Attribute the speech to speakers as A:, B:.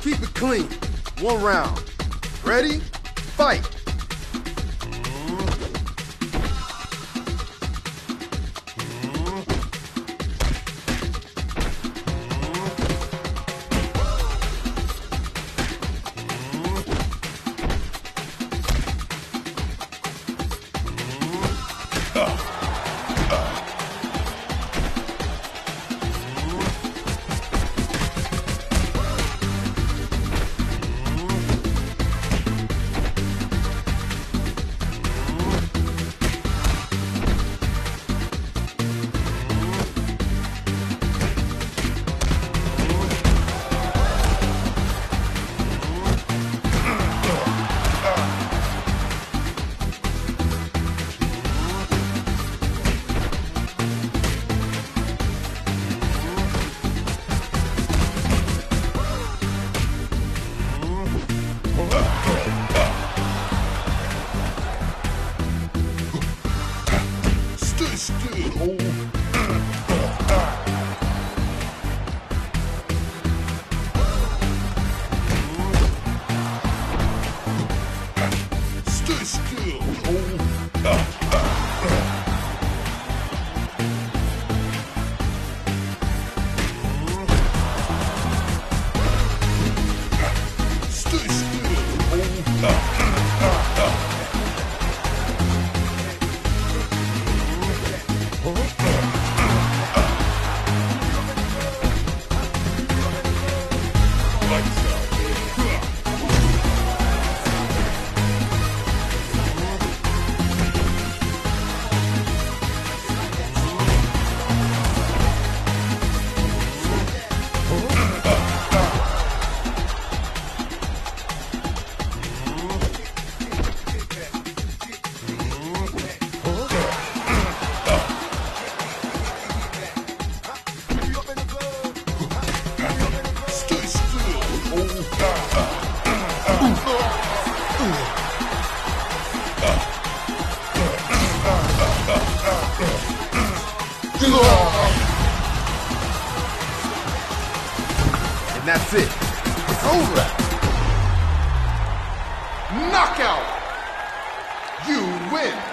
A: Keep it clean. One round. Ready? Fight.
B: Stay still. Stay
A: And that's it. It's over. Knockout. You win.